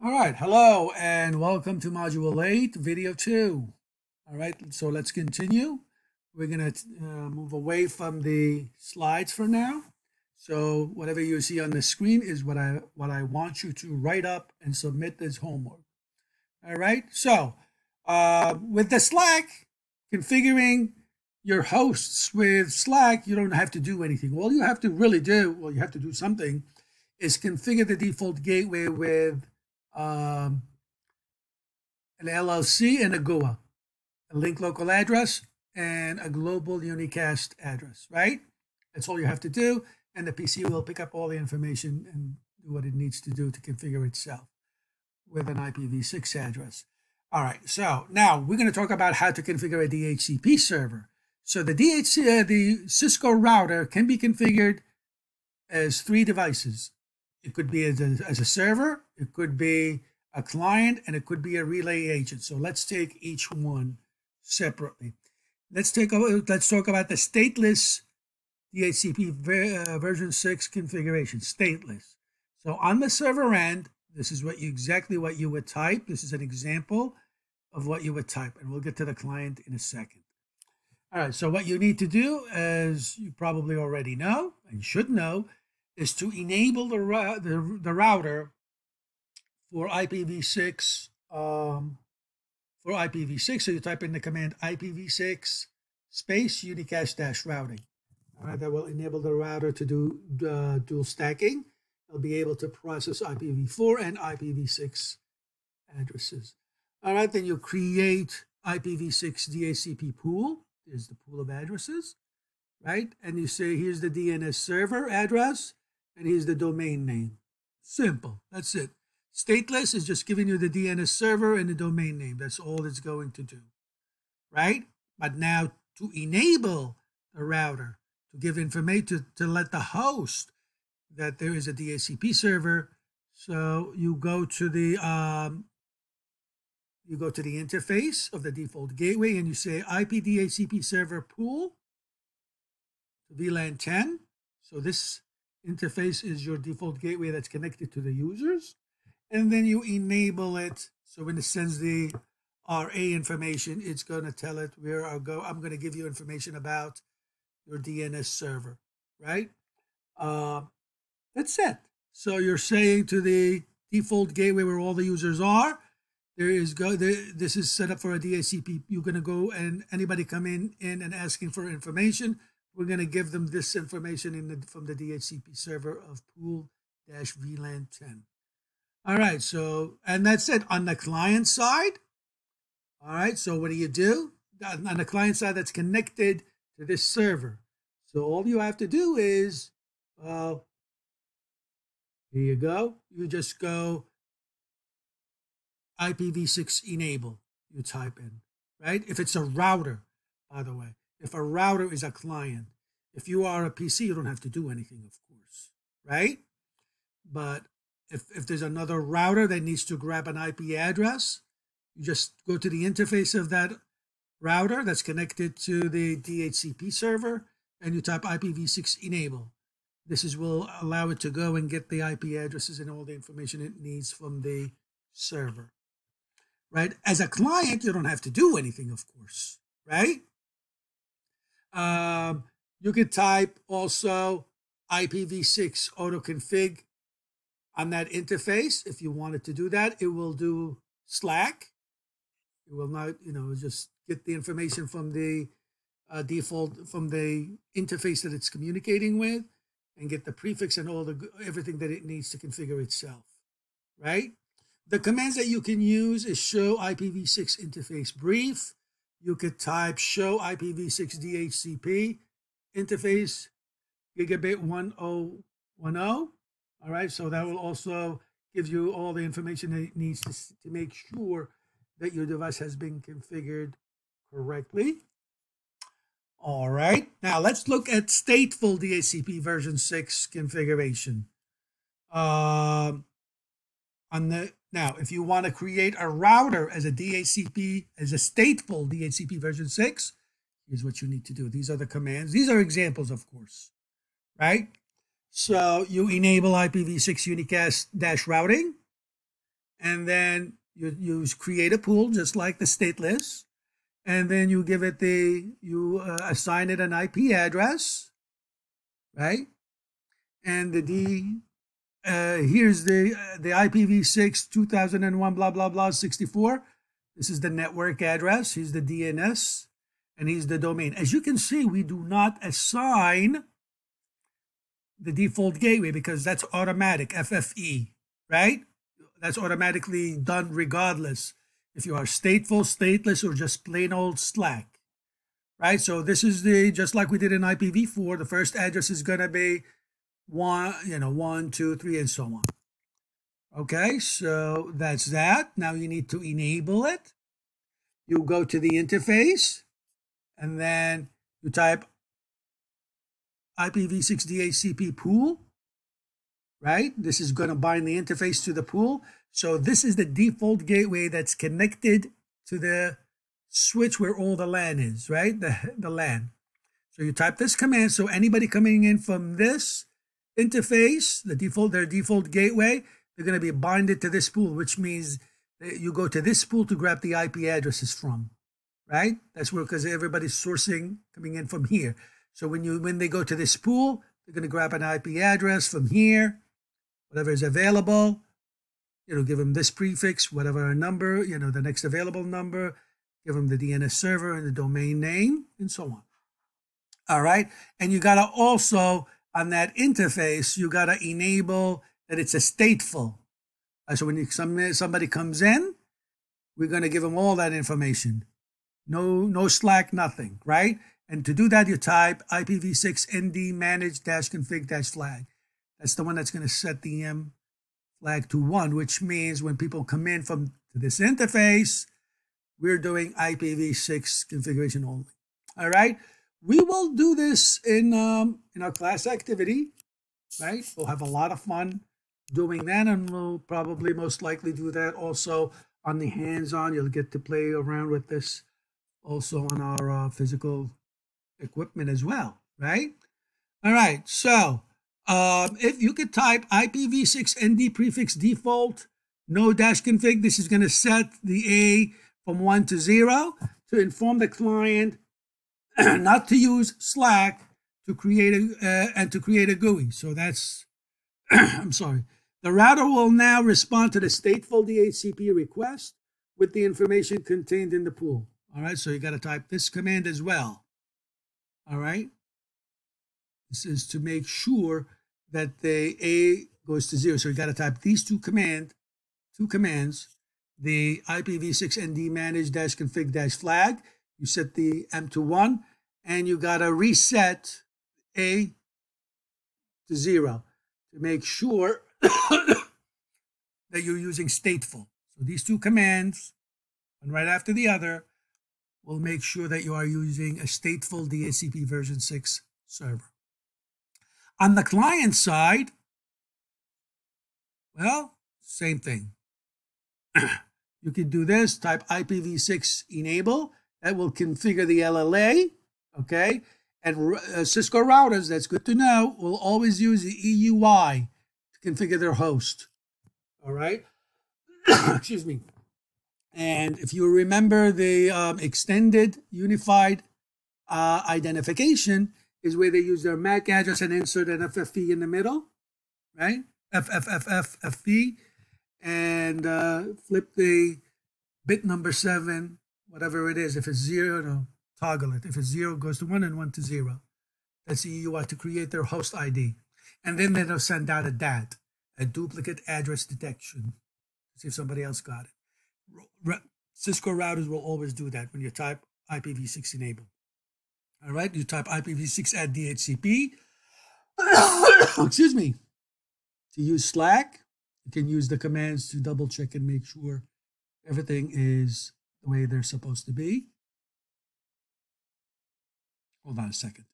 All right, hello and welcome to Module 8, Video 2. All right, so let's continue. We're going to uh, move away from the slides for now. So whatever you see on the screen is what I what I want you to write up and submit as homework. All right, so uh, with the SLAAC, configuring your hosts with SLAAC, you don't have to do anything. All you have to really do, well, you have to do something, is configure the default gateway with um, an LLC and a GUA, a link local address and a global unicast address, right? That's all you have to do. And the PC will pick up all the information and do what it needs to do to configure itself with an IPv6 address. All right, so now we're going to talk about how to configure a DHCP server. So the DHC, uh, the Cisco router can be configured as three devices. It could be as a, as a server, it could be a client, and it could be a relay agent. So let's take each one separately. Let's take let's talk about the stateless DHCP ver, uh, version 6 configuration, stateless. So on the server end, this is what you exactly what you would type. This is an example of what you would type, and we'll get to the client in a second. All right, so what you need to do, as you probably already know and should know, is to enable the, the, the router for IPv6 um, for IPv6. So you type in the command IPv6 space unicast dash routing. All right, that will enable the router to do uh, dual stacking. It'll be able to process IPv4 and IPv6 addresses. All right, then you create IPv6 DHCP pool. There's the pool of addresses, right? And you say, here's the DNS server address and here's the domain name. Simple. That's it. Stateless is just giving you the DNS server and the domain name. That's all it's going to do. Right? But now to enable the router, to give information, to, to let the host that there is a DHCP server. So you go to the um, you go to the interface of the default gateway and you say IP DHCP server pool VLAN 10. So this interface is your default gateway that's connected to the users. And then you enable it. So when it sends the RA information, it's going to tell it where I'll go. I'm going to give you information about your DNS server, right? Uh, that's it. So you're saying to the default gateway where all the users are, there is go there, this is set up for a DHCP. You're going to go and anybody come in, in and asking for information, we're going to give them this information in the, from the DHCP server of pool-VLAN 10. All right, so, and that's it. On the client side, all right, so what do you do? On the client side that's connected to this server. So all you have to do is, well, here you go. You just go IPv6 enable, you type in, right? If it's a router, by the way. If a router is a client, if you are a PC, you don't have to do anything, of course, right? But if, if there's another router that needs to grab an IP address, you just go to the interface of that router that's connected to the DHCP server and you type IPv6 enable. This is will allow it to go and get the IP addresses and all the information it needs from the server. Right? As a client, you don't have to do anything, of course, right? Um, you could type also IPv6 auto config on that interface if you wanted to do that. It will do SLAAC. It will not, you know, just get the information from the uh, default from the interface that it's communicating with and get the prefix and all the everything that it needs to configure itself, right? The commands that you can use is show IPv6 interface brief, you could type show IPv6 DHCP interface gigabit 1010. All right, so that will also give you all the information that it needs to, to make sure that your device has been configured correctly. All right, now let's look at stateful DHCP version 6 configuration. Um, on the now, if you want to create a router as a DHCP, as a stateful DHCP version 6, here's what you need to do. These are the commands. These are examples, of course, right? So you enable IPv6 unicast dash routing. and then you use create a pool just like the stateless, and then you give it the you uh, assign it an IP address, right? And the D uh, here's the uh, the IPv6 2001 blah blah blah 64. This is the network address. Here's the DNS, and here's the domain. As you can see, we do not assign the default gateway because that's automatic FFE, right? That's automatically done regardless if you are stateful, stateless, or just plain old SLAAC, right? So this is the just like we did in IPv4. The first address is going to be one, you know, one, two, three, and so on. Okay, so that's that. Now you need to enable it. You go to the interface and then you type IPv6 DHCP pool, right? This is going to bind the interface to the pool. So this is the default gateway that's connected to the switch where all the LAN is, right? The, the LAN. So you type this command. So anybody coming in from this interface, the default, their default gateway, they're going to be binded to this pool, which means you go to this pool to grab the IP addresses from, right? That's where, because everybody's sourcing coming in from here. So when you when they go to this pool, they're going to grab an IP address from here, whatever is available. You know, give them this prefix, whatever number, you know, the next available number, give them the DNS server and the domain name, and so on. All right. And you got to also, on that interface, you got to enable that it's a stateful. Uh, so when you, some, somebody comes in, we're going to give them all that information. No, no SLAAC, nothing, right? And to do that, you type IPv6 ND manage dash config dash flag. That's the one that's going to set the M flag to one, which means when people come in from this interface, we're doing IPv6 configuration only. All right. We will do this in um, in our class activity, right? We'll have a lot of fun doing that, and we'll probably most likely do that also on the hands-on. You'll get to play around with this also on our uh, physical equipment as well, right? All right, so um, if you could type IPv6 ND prefix default, no dash config, this is going to set the A from 1 to 0 to inform the client not to use SLAAC to create a uh, and to create a GUI. So that's I'm sorry. The router will now respond to the stateful DHCP request with the information contained in the pool. All right, so you got to type this command as well. All right. This is to make sure that the A goes to zero. So you got to type these two command, two commands, the IPv6 ND manage dash config dash flag. You set the M to one, and you got to reset A to zero to make sure that you're using stateful. So these two commands, one right after the other, will make sure that you are using a stateful DHCP version 6 server. On the client side, well, same thing. you can do this, type IPv6 enable. That will configure the LLA, okay? And uh, Cisco routers, that's good to know, will always use the EUI to configure their host, all right? Excuse me. And if you remember the um, extended unified uh, identification is where they use their MAC address and insert an FFE in the middle, right? FFFFFE, and uh, flip the bit number seven, whatever it is. If it's zero, no, toggle it. If it's zero, it goes to one and one to zero. That's the EUI to create their host ID. And then they'll send out a DAD, a duplicate address detection, see if somebody else got it. Cisco routers will always do that when you type IPv6 enable. All right, you type IPv6 add DHCP. Excuse me. To use SLAAC, you can use the commands to double check and make sure everything is the way they're supposed to be. Hold on a second.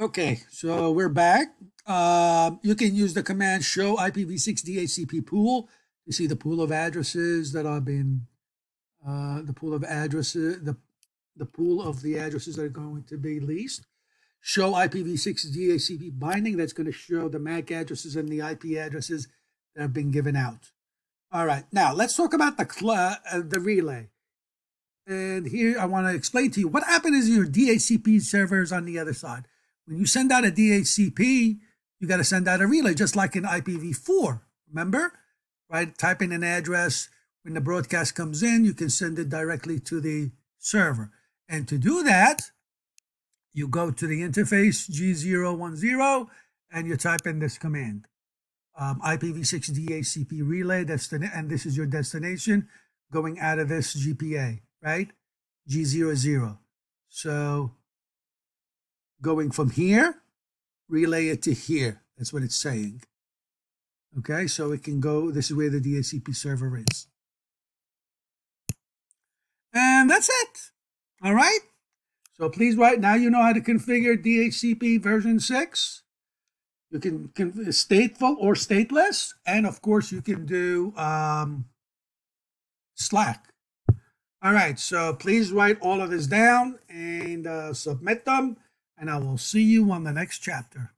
Okay, so we're back. Uh, you can use the command show IPv6 DHCP pool you see the pool of addresses that have been, uh, the pool of addresses, the, the pool of the addresses that are going to be leased. Show IPv6 DHCP binding, that's going to show the MAC addresses and the IP addresses that have been given out. All right, now let's talk about the uh, the relay. And here I want to explain to you what happened is your DHCP server is on the other side. When you send out a DHCP, you got to send out a relay, just like in IPv4. Remember, right? Type in an address. When the broadcast comes in, you can send it directly to the server. And to do that, you go to the interface G010 and you type in this command. Um, IPv6 DHCP relay, destin- and this is your destination going out of this GPA, right? G00. 0. So going from here, relay it to here. That's what it's saying. Okay, so it can go, this is where the DHCP server is. And that's it. All right. So please write, now you know how to configure DHCP version 6. You can, can stateful or stateless. And of course, you can do um, SLAAC. All right, so please write all of this down and uh, submit them, and I will see you on the next chapter.